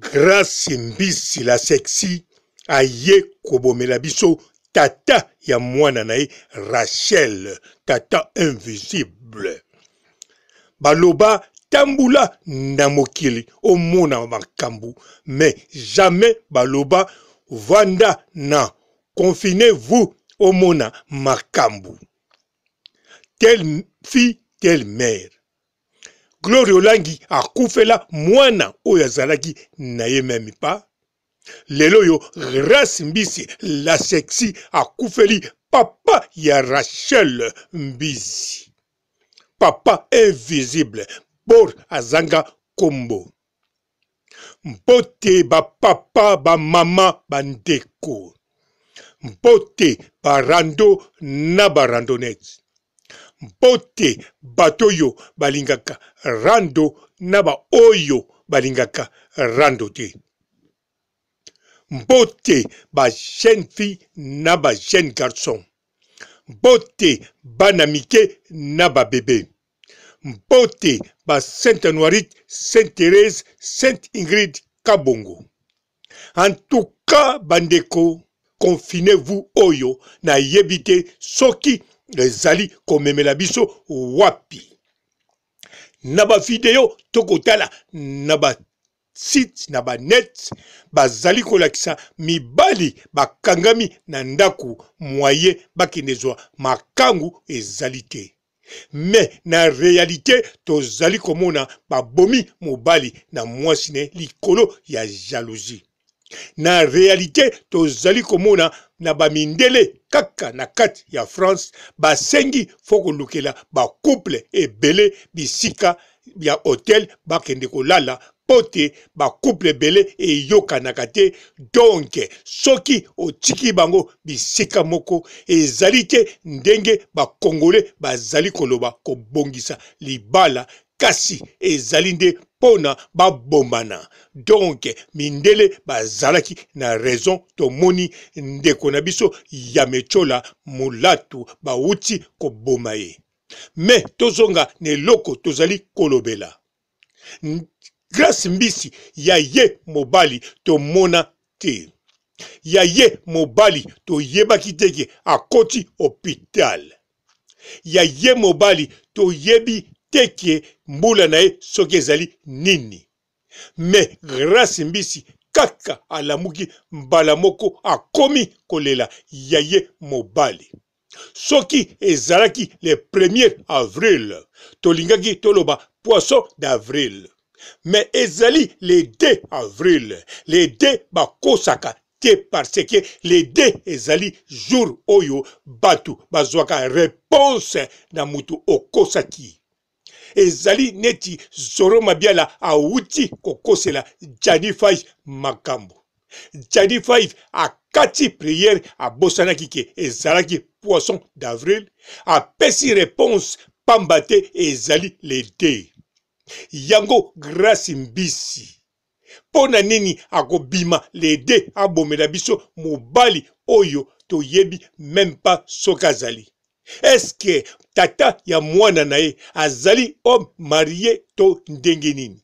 Grace Mbisi la sexy aye kobomela biso tata ya mwana na ye Rachel, tata invisible. Baloba tambula na mokili omona makambo, mais jamais baloba vanda na confinez-vous omona makambo. Telle fille, telle mère. Gloria Olangi akufela mwana oyo azalaki na ye meme pas lelo yo Grace Mbisi la sexy akufeli papa ya Rachel Mbizi papa invisible bor azanga kombo mbote bapapa bamama bandeko mbote barando na barandonete mbote bato oyo balingaka rando na baoyo balingaka rando te mbote ba jeune fille na ba jeune garçon mbote bana mike na babebe Mbote ba Sainte Anuarite, Sainte Therese, Sainte Ingrid Kabongo. En tout cas bandeko confinez-vous oyo nayebi te soki ezali komemela biso wapi. Na ba video tokotala na ba site na ba net bazali kolakisa mibali bakangami na ndako mwaye bakende zwa makangu ezali te. mais na realite tozali komona babomi mobali na mwasi ne likolo ya jalousie na realite tozali komona na bamindele kaka na kati ya france basengi fo kolukela bacouple ebele bisika ya hotel bakende kolala mpo te bacouple ebele eyokanaka te donke soki otiki bango bisika moko ezali te ndenge bakongole bazali koloba kobongisa libala kasi ezali nde mpo na babombana donke mindele bazalaki na raison tomoni ndeko na biso ya mecola molatu bauti koboma ye Mais tozonga na eloko tozali kolobela. Grace Mbisi ya ye mobali tomona te. Ya ye mobali toyebaki te ke akoti hopital. Ya ye mobali toyebi te ke mbula na ye soki ezali nini. Mais Grace Mbisi kaka alamuki mbala moko akomi kolela ya ye mobali. soki ezalaki le premier avril tolingaki toloba poisson d'avril mais ezali le 2 avril le 2 bakosaka te parce que le 2 ezali jour oyo batu bazwaka reponse na mutu okosaki ezali neti zoro mabiala awuti kokosela jani 5 makambo jani 5 akati priere abosanaki ke ezalaki poisson d'avril apesi reponse pamba te ezali le 2 yango grace mbisi Mpo na nini akobima les deux abomela biso mobali oyo toyebi meme pas soki azali? Est ce que tata ya mwana na ye azali homme marie to ndenge nini?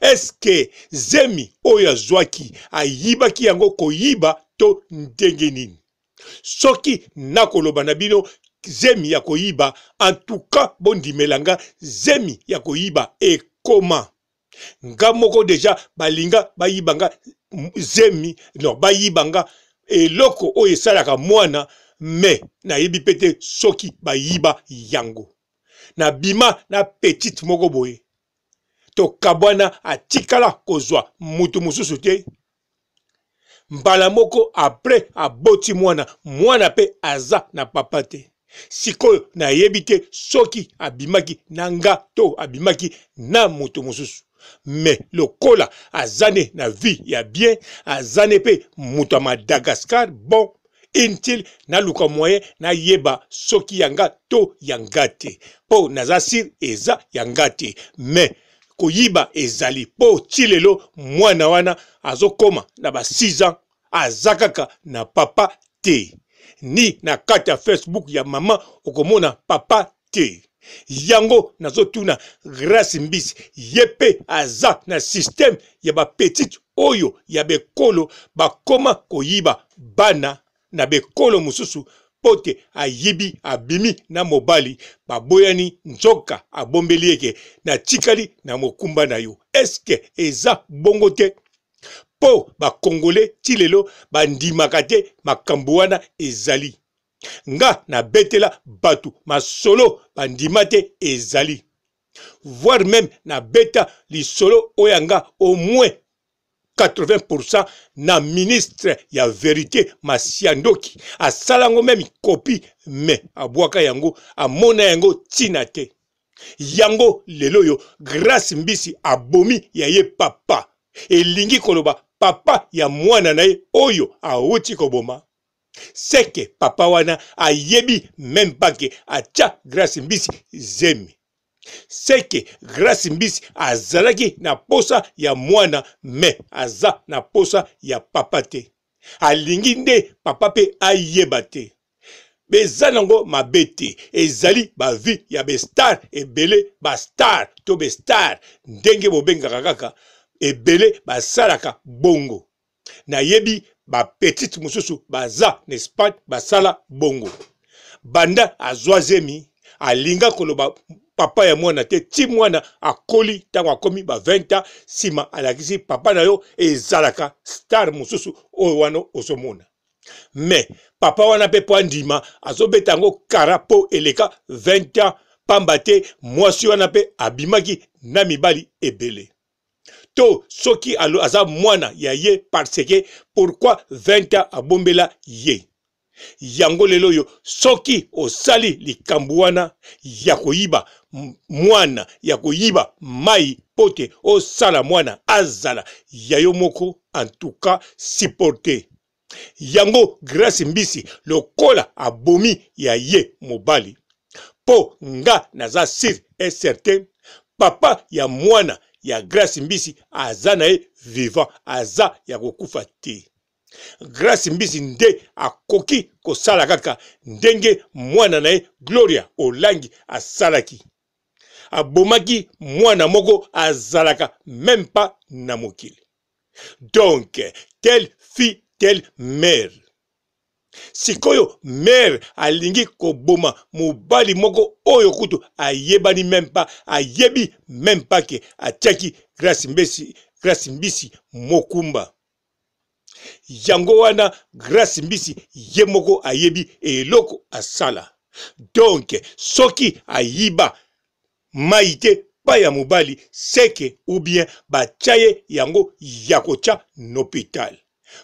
Est ce que zemi oyo azwaki ayibaki yango koyiba to ndenge nini? Soki nakoloba na bino zemi ya koyiba, en tout cas bondimela nga zemi ya koyiba ekoma. nga moko deja balinga bayiba nga zemi non bayiba nga eloko oyo esalaka mwana me nayebi mpe te soki bayiba yango nabima na petite moko boye tokabwana atikala kozwa mutu mosusu te mbala moko apres aboti mwana mwana mpe aza na papa te sikoyo nayebi te soki abimaki na nga to abimaki na moto mosusu me lokola azane na vie ya bien azane mpe moto ya madagascar bon inutile naluka moyen nayeba soki ya nga to ya nga te mpo naza sire eza ya nga te me koyiba ezali po ti lelo mwana wana azokoma na ba 6 ans aza kaka na papa te ni na kati ya facebook ya mama okomona papa te yango nazotuna grace mbisi ye mpe aza na systeme ya bapetite oyo ya bekolo bakoma koyiba bana na bekolo mosusu mpo te ayibi abimi na mobali baboyani nzoka abombeli yeke natikali na mokumba na yo eske eza bongo te mpo bakongole ti lelo bandimaka te makambo wana ezali nga nabetela bato masolo bandima te ezali voire meme nabeta lisolo oyo yanga au moins 80 pourcent na ministre ya verite masiandoki asala yango meme copie mais abwaka yango amona yango ntina te yango lelo oyo grace mbisi abomi ya ye papa elingi koloba papa ya mwana na ye oyo awuti koboma seke papa wana ayebi meme pas ke atia grace mbisi zemi seke grace mbisi azalaki na posa ya mwana me aza na posa ya papa te alingi nde papa mpe ayeba te beza nango mabe te ezali bavie ya bestar ebele bastar to bestar ndenge bobengaka kaka ebele basalaka bongo nayebi ba petite mosusu baza na Espagne basala bongo banda azwa zemi alinga koloba papa ya mwana te ti mwana akoli ntango akomi ba 20 ans nsima alakisi papa na yo ezalaka star mosusu oyo wana ozomona mais papa wana mpe mpo andima azobeta yango kara mpo eleka 20 ans pamba te mwasi wana mpe abimaki na mibali ebele to soki aza mwana ya ye parce que pourquoi 20 ans abombela ye yango lelo oyo soki osali likambo wana ya koyiba mwana ya koyiba mai mpo te osala mwana azala ya yo moko antuka siporte yango grace mbisi lokola abomi ya ye mobali po nga naza sir et certain papa ya mwana ya grace mbisi aza na ye vivant aza ya kokufa te grace mbisi nde akoki kosala kaka ndenge mwana na ye gloria olangi asalaki abomaki mwana moko azalaka meme pas na mokili donc tel fille tel mère sikoyo mère alingi koboma mobali moko oyo kutu ayebani meme pas ayebi meme pas ke atiaki grace mbesi grace mbisi mokumba yango wana grace mbisi ye moko ayebi eloko asala donk soki ayiba mayi te pa ya mobali seke ou bien batya ye yango ya kotya n'hopital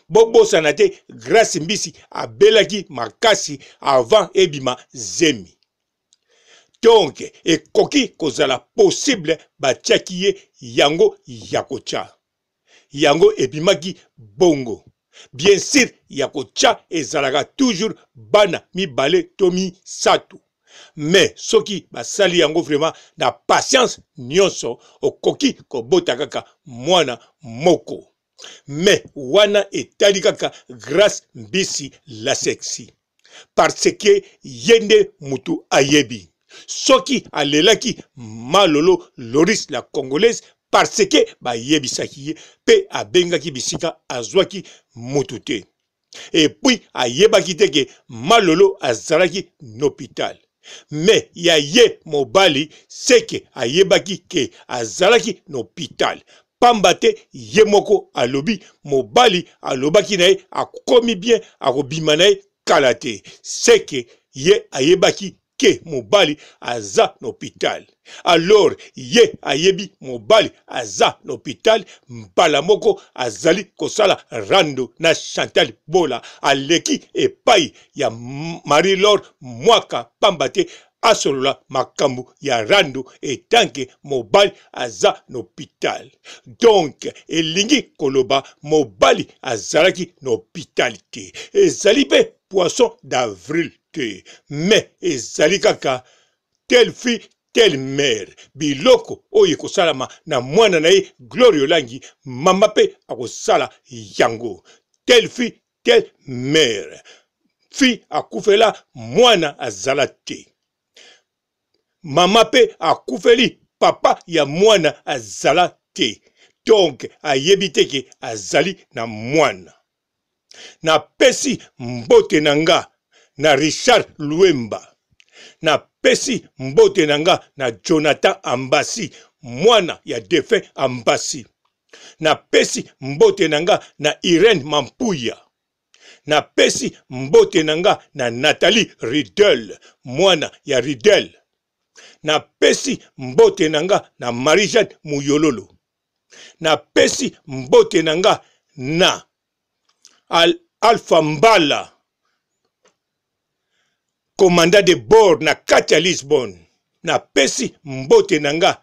bobosana te grace mbisi abelaki makasi avant ebima zemi donc ekoki kozala possible batyaki ye yango ya kotya yango ebimaki bongo bien sûr ya kotya ezalaka toujours bana mibale to misato mais soki basali yango vraiment na patience nyonso okoki kobota kaka mwana moko mais wana etali kaka grace mbisi la sexy parce que ye nde mutu ayebi soki alelaki malolo loris la congolaise parce que bayebisaki ye mpe abengaki bisika azwaki mutu te epuis ayebaki te ke malolo azalaki n'hôpital me ya ye mobali seke ayebaki ke azalaki n'hôpital pamba te ye moko alobi mobali alobaki na ye akomi bien akobima na ye kala te seke ye ayebaki ke mobali aza na hopitale alors ye ayebi mobali aza na hopitale mbala moko azali kosala rando na chantal bola aleki epai ya marie lor mwaka pamba te asolola makambu ya rando etanke mobali aza na hopital donc elingi koloba mobali azalaki na hopital te ezali pe poisson d'avril te mais ezali kaka telle fille telle mère biloko oyo ekosalama na mwana na ye gloria olangi mama pe akosala yango telle fille Quelle mère? Fille akufela mwana azala te. Mama pe akufeli papa ya mwana azala te. Donc ayebi te ke azali na mwana. Napesi mbote na nga na Richard Luemba. Napesi mbote na nga na Jonathan Ambassi, mwana ya defunt Ambassi. napesi mbote na nga na Irene Mampuya napesi mbote na nga na Nathalie Ridel mwana ya Ridel napesi mbote na nga na Marie-Jeanne Muyololo napesi mbote na nga na Al Alpha Mbala komanda de bord na kati ya Lisbonne napesi mbote na nga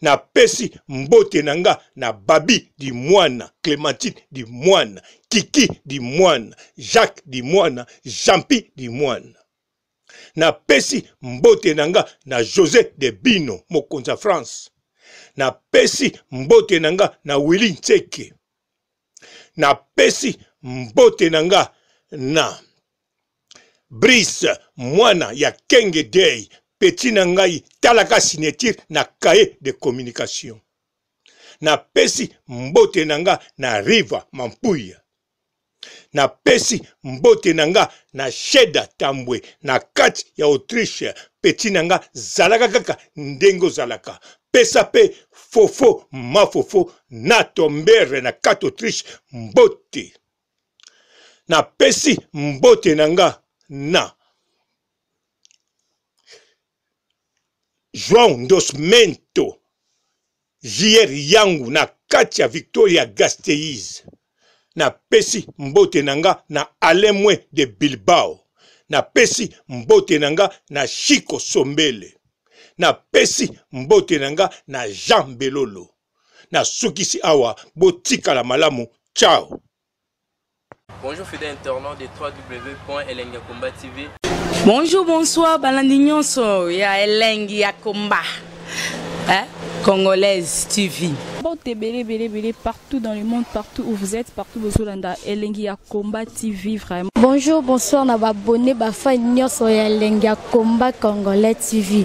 Na pesi mbote na nga na Babi di Mwana, Clementine di Mwana, Kiki di Mwana, Jacques di Mwana, Jeanpi di Mwana. Na pesi mbote na nga na Jose de Bino, Mokonza France. Na pesi mbote na nga na Willy Ntseke. Na pesi mbote na nga na Brice mwana ya kenge dei petit na ngai tala ka signature na cahier de communication napesi mbote na nga na riva mampuya napesi mbote na nga na sheda tambwe na kati ya autriche peti na nga zalaka kaka ndenge ozalaka pesa pe fofo mafofo na tombere na kati autriche mbote napesi mbote na nga na joão ndosmento jr yangu na kati ya victoria gasteis napesi mbote na nga na alemwe de bilbao napesi mbote na nga na chico sombele napesi mbote na nga na jean belolo nasukisi awa botikala malamu ciao Bonjour fidèle internaute de www.elengiakombatv. Bonjour, bonsoir, balandi nyonso ya elengi ya komba. Hein? Congolaise TV. Porte belé belé belé partout dans le monde, partout où vous êtes, partout où vous êtes, elengi ya combat TV vraiment. Bonjour, bonsoir na ba abonné ba fan nyonso ya elengi ya combat congolais TV.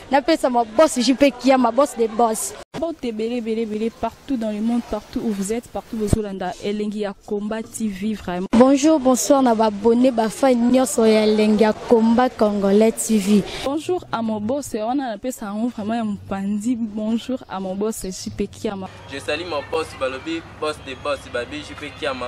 napesa ma boss JP Kiama boss de boss porte ebele ebele ebele partout dans le monde partout où vous êtes partout bozolanda elengi ya combat tv vraiment bonjour bonsoir na babone bafai nyonso ya elengi ya combat congolais tv bonjour à mon boss wana napesa yango vraiment ya mopanzi bonjour à mon boss jp kiama je sali mon boss balobi boss de boss babi jp kiama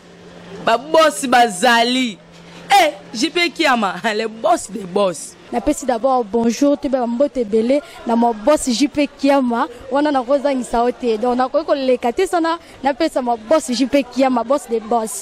ba boss bazali eh JP Kiama le boss des boss napesi d'abord bonjour toyeba bambote ebele na mwa boss jp kiama wana nakozangisa yo te donc nakoki koleka te sana napesa mwa boss jp kiama boss de boss